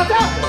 打掉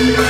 Thank